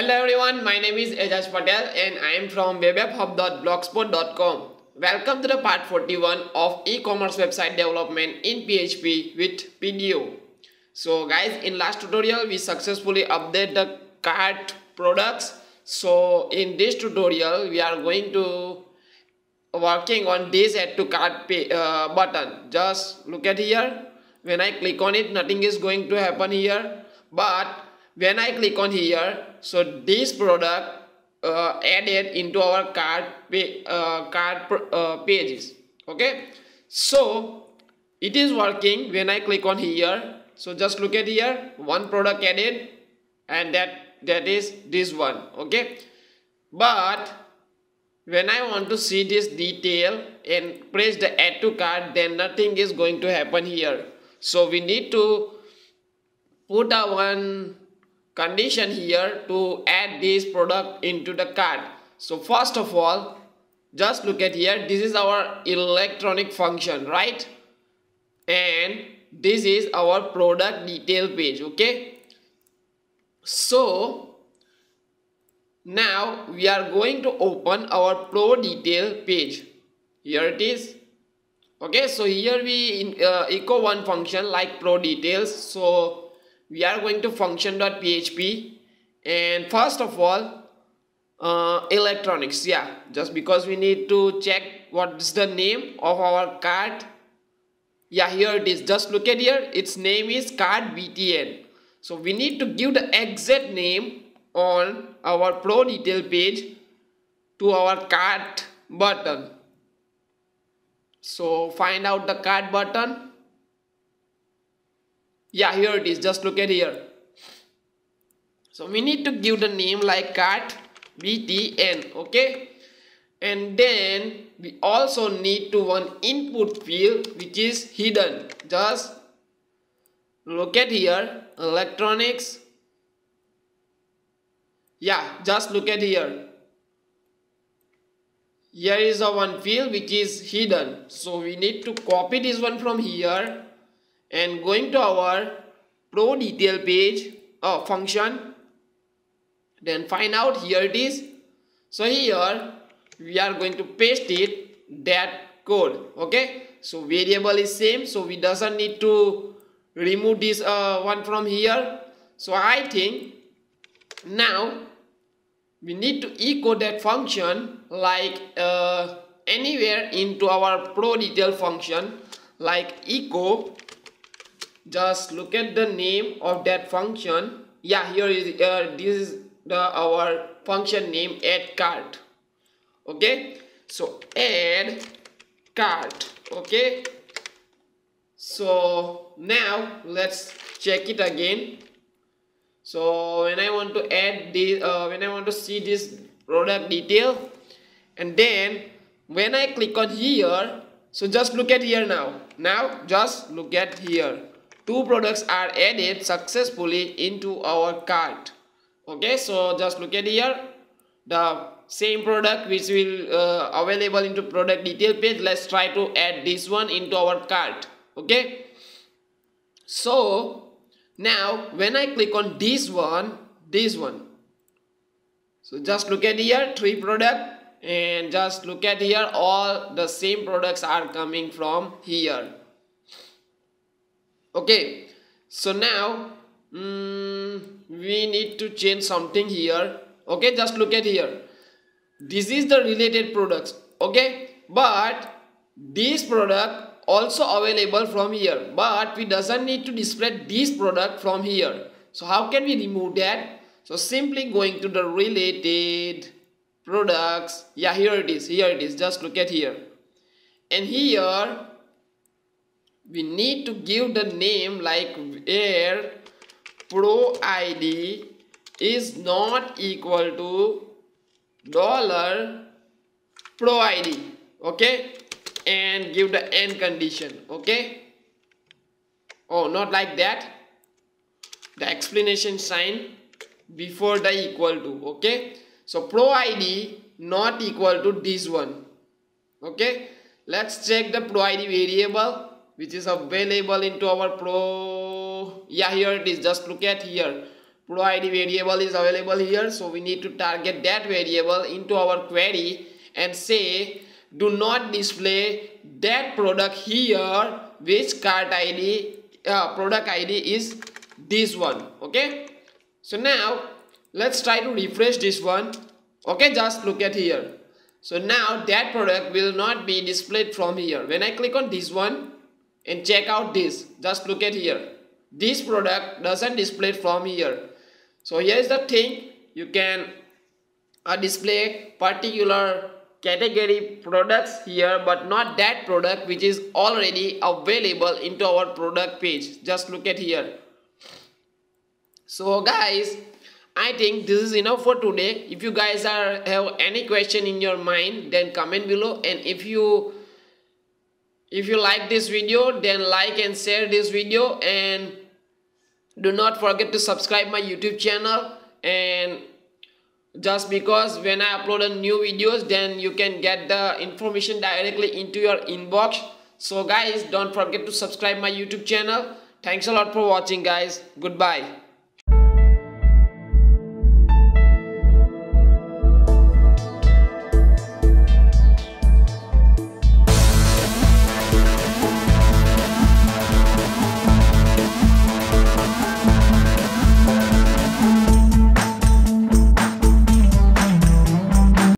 Hello everyone, my name is Azaz Patel and I am from webapphub.blogspot.com. Welcome to the part 41 of e-commerce website development in PHP with PDO. So guys, in last tutorial we successfully update the cart products. So in this tutorial we are going to working on this add to cart pay, uh, button. Just look at here. When I click on it, nothing is going to happen here. But when I click on here so this product uh, added into our cart pay, uh, uh, pages. Okay? So it is working when I click on here. So just look at here. One product added and that that is this one. Okay? But when I want to see this detail and press the add to cart then nothing is going to happen here. So we need to put a one condition here to add this product into the cart so first of all just look at here. This is our electronic function right? And this is our product detail page okay? So now we are going to open our pro detail page. Here it is. Okay so here we in, uh, echo one function like pro details. So we are going to function.php and first of all uh, electronics. Yeah just because we need to check what is the name of our card. Yeah here it is. Just look at here. Its name is cart btn so we need to give the exact name on our pro detail page to our card button. So find out the card button yeah here it is. Just look at here. So we need to give the name like cart btn okay? And then we also need to one input field which is hidden. Just look at here. Electronics. Yeah just look at here. Here is a one field which is hidden. So we need to copy this one from here and going to our pro detail page uh, function then find out here it is. So here we are going to paste it that code okay? So variable is same so we doesn't need to remove this uh, one from here. So I think now we need to echo that function like uh, anywhere into our pro detail function like echo just look at the name of that function. Yeah here is uh, this is the our function name add cart. Okay? So add cart. Okay? So now let's check it again. So when I want to add this uh, when I want to see this product detail and then when I click on here so just look at here now. Now just look at here two products are added successfully into our cart. Okay so just look at here. The same product which will uh, available into product detail page let's try to add this one into our cart. Okay? So now when i click on this one this one. So just look at here three product and just look at here all the same products are coming from here okay so now mm, we need to change something here. Okay just look at here. This is the related products. Okay but this product also available from here. But we doesn't need to display this product from here. So how can we remove that? So simply going to the related products. Yeah here it is here it is. Just look at here. And here we need to give the name like where pro id is not equal to dollar pro id okay? And give the end condition okay? Oh not like that. The explanation sign before the equal to okay? So pro id not equal to this one okay? Let's check the pro id variable which is available into our pro yeah here it is. Just look at here. Pro id variable is available here so we need to target that variable into our query and say do not display that product here which cart id uh, product id is this one. Okay? So now let's try to refresh this one. Okay just look at here. So now that product will not be displayed from here. When i click on this one and check out this just look at here. This product doesn't display from here. So here is the thing. You can uh, display particular category products here but not that product which is already available into our product page. Just look at here. So guys i think this is enough for today. If you guys are have any question in your mind then comment below. And if you if you like this video then like and share this video. And do not forget to subscribe my youtube channel. And just because when I upload a new videos then you can get the information directly into your inbox. So guys don't forget to subscribe my youtube channel. Thanks a lot for watching guys. Goodbye